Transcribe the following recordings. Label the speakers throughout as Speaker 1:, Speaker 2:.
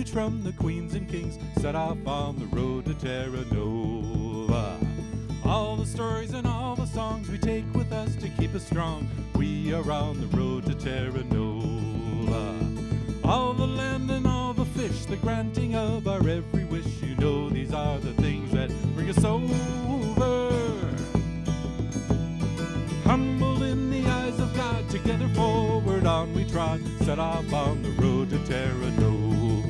Speaker 1: refuge from the queens and kings, set off on the road to Terra Nova. All the stories and all the songs we take with us to keep us strong. We are on the road to Terra Nova. All the land and all the fish, the granting of our every wish. You know these are the things that bring us over. We set off on the road to Terra Nova.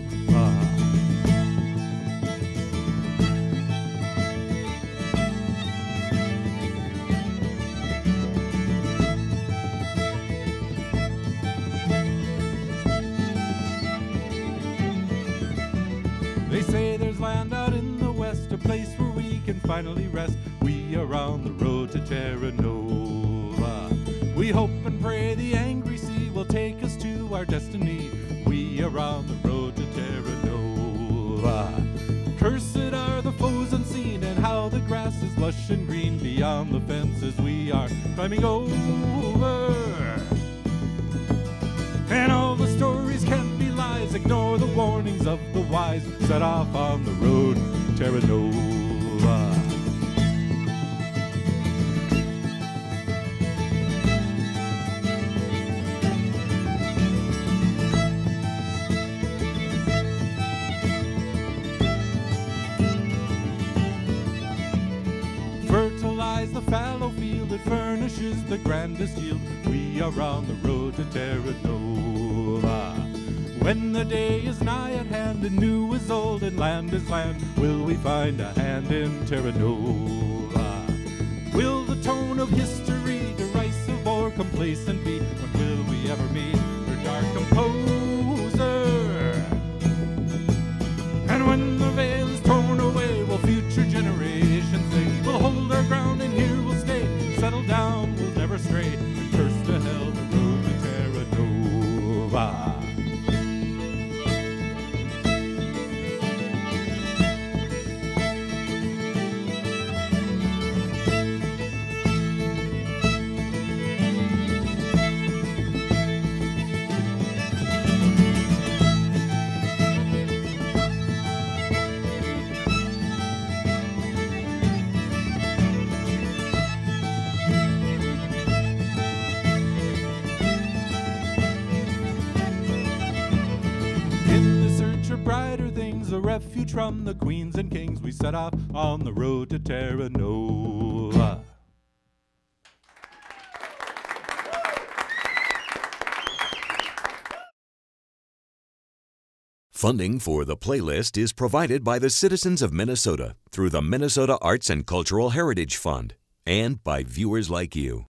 Speaker 1: They say there's land out in the west, a place where we can finally rest. We are on the road to Terra Nova. We hope and pray the will take us to our destiny. We are on the road to Terra Nova. Cursed are the foes unseen, and how the grass is lush and green beyond the fences we are climbing over. And all the stories can be lies. Ignore the warnings of the wise. Set off on the road, Terra Nova. The grandest yield. We are on the road to Terra Nova. When the day is nigh at hand, and new is old, and land is land, will we find a hand in Terra Nova? Will the tone of history derisive or complacent be? When will we ever meet refuge from the queens and kings, we set off on the road to Terra Nova.
Speaker 2: Funding for the playlist is provided by the citizens of Minnesota through the Minnesota Arts and Cultural Heritage Fund and by viewers like you.